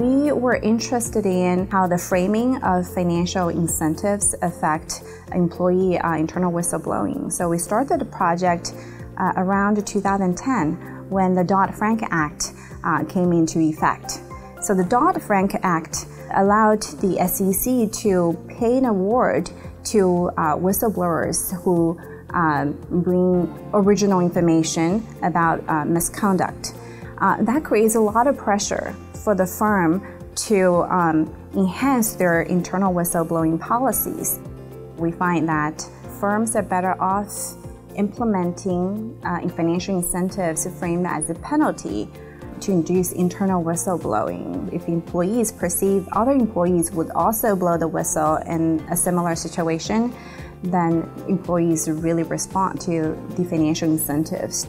We were interested in how the framing of financial incentives affect employee uh, internal whistleblowing. So we started the project uh, around 2010 when the Dodd-Frank Act uh, came into effect. So the Dodd-Frank Act allowed the SEC to pay an award to uh, whistleblowers who um, bring original information about uh, misconduct. Uh, that creates a lot of pressure for the firm to um, enhance their internal whistleblowing policies. We find that firms are better off implementing uh, financial incentives framed as a penalty to induce internal whistleblowing. If employees perceive other employees would also blow the whistle in a similar situation, then employees really respond to the financial incentives.